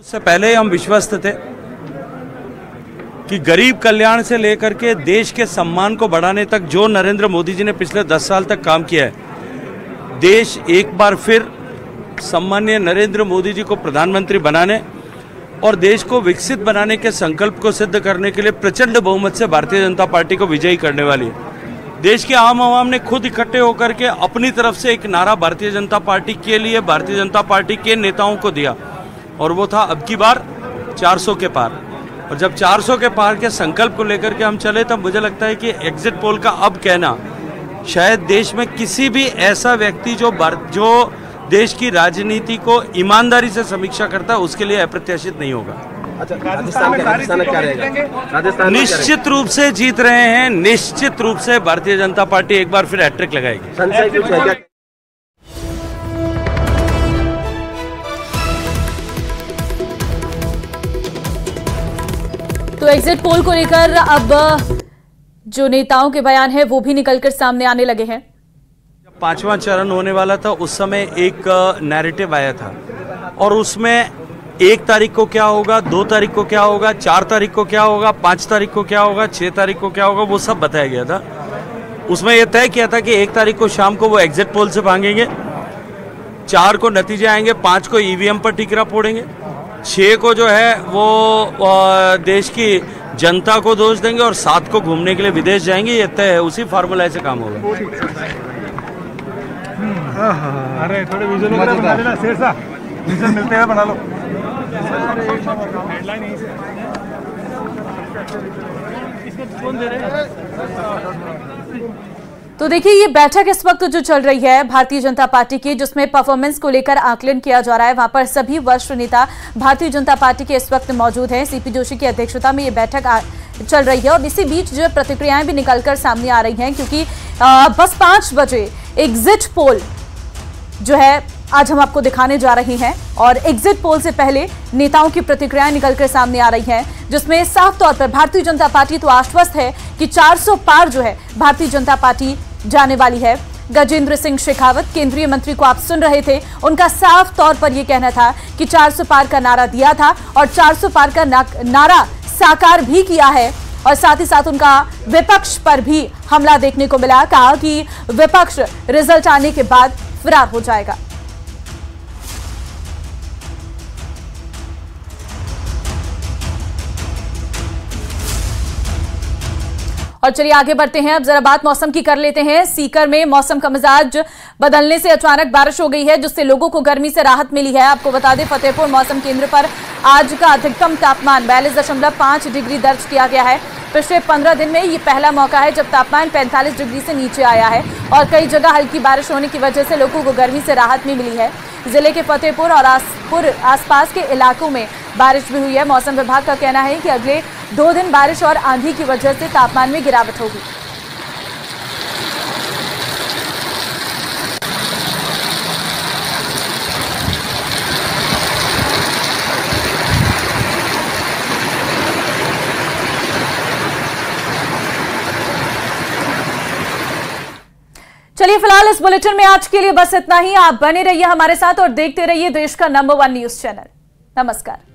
उससे पहले हम विश्वस्त थे कि गरीब कल्याण से लेकर के देश के सम्मान को बढ़ाने तक जो नरेंद्र मोदी जी ने पिछले दस साल तक काम किया है, देश एक बार फिर सम्मान्य नरेंद्र मोदी जी को प्रधानमंत्री बनाने और देश को विकसित बनाने के संकल्प को सिद्ध करने के लिए प्रचंड बहुमत से भारतीय जनता पार्टी को विजयी करने वाली है। देश के आम आवाम ने खुद इकट्ठे होकर के अपनी तरफ़ से एक नारा भारतीय जनता पार्टी के लिए, भारतीय जनता पार्टी के नेताओं को दिया। और वो था अब की बार 400 के पार। और जब 400 के पार के संकल्प को लेकर के हम चले तब मुझे लगता है कि एग्जिट पोल का अब कहना शायद देश में किसी भी ऐसा व्यक्ति जो जो देश की राजनीति को ईमानदारी से समीक्षा करता है उसके लिए अप्रत्याशित नहीं होगा। अच्छा राजस्थान का राजस्थान का क्या रहेगा? राजस्थान में क्या निश्चित रूप से जीत रहे हैं निश्चित रूप से भारतीय जनता पार्टी एक बार फिर हैट्रिक लगाएगी। एग्जिट पोल को लेकर अब जो नेताओं के बयान है, वो भी निकलकर सामने आने लगे हैं। जब पांचवा चरण होने वाला था, उस समय एक नैरेटिव आया था। और उसमें एक तारीख को क्या होगा, दो तारीख को क्या होगा, चार तारीख को क्या होगा, पाँच तारीख को क्या होगा, छह तारीख को क्या होगा, वो सब बताया गया था। उसमें यह तय किया था कि एक तारीख को शाम को वो एग्जिट पोल से भागेंगे। चार को नतीजे आएँगे, पाँच को ईवीएम पर टिकरा फोड़ेंगे। छह को जो है वो देश की जनता को दोष देंगे और सात को घूमने के लिए विदेश जाएँगे। ये तय है उसी फार्मूला से काम होगा। अरे थोड़े विजुअल मिलते हैं बना लो। हेडलाइन यहीं से तो देखिए ये बैठक इस वक्त जो चल रही है भारतीय जनता पार्टी की जिसमें परफॉर्मेंस को लेकर आकलन किया जा रहा है वहाँ पर सभी वरिष्ठ नेता भारतीय जनता पार्टी के इस वक्त मौजूद हैं। सीपी जोशी की अध्यक्षता में ये बैठक आ- चल रही है और इसी बीच जो प्रतिक्रियाएँ भी निकलकर सामने आ रही हैं क्योंकि आ, बस पाँच बजे एग्जिट पोल जो है आज हम आपको दिखाने जा रहे हैं और एग्जिट पोल से पहले नेताओं की प्रतिक्रियाएँ निकलकर सामने आ रही हैं जिसमें साफ़ तौर पर भारतीय जनता पार्टी तो आश्वस्त है कि 400 पार जो है भारतीय जनता पार्टी जाने वाली है। गजेंद्र सिंह शेखावत केंद्रीय मंत्री को आप सुन रहे थे। उनका साफ़ तौर पर यह कहना था कि 400 पार का नारा दिया था और 400 पार का ना, नारा साकार भी किया है। और साथ ही साथ उनका विपक्ष पर भी हमला देखने को मिला। कहा कि विपक्ष रिज़ल्ट आने के बाद फरार हो जाएगा। और चलिए आगे बढ़ते हैं। अब जरा बात मौसम की कर लेते हैं। सीकर में मौसम का मिजाज बदलने से अचानक बारिश हो गई है, जिससे लोगों को गर्मी से राहत मिली है। आपको बता दें, फतेहपुर मौसम केंद्र पर आज का अधिकतम तापमान बयालीस डिग्री दर्ज किया गया है। पिछले पंद्रह दिन में ये पहला मौका है, जब तापमान 45 डिग्री से नीचे आया है और कई जगह हल्की बारिश होने की वजह से लोगों को गर्मी से राहत भी मिली है। ज़िले के फतेहपुर और आसपुर आसपास के इलाकों में बारिश भी हुई है। मौसम विभाग का कहना है कि अगले दो दिन बारिश और आंधी की वजह से तापमान में गिरावट होगी। चलिए फ़िलहाल इस बुलेटिन में आज के लिए बस इतना ही। आप बने रहिए हमारे साथ और देखते रहिए देश का नंबर वन न्यूज़ चैनल। नमस्कार।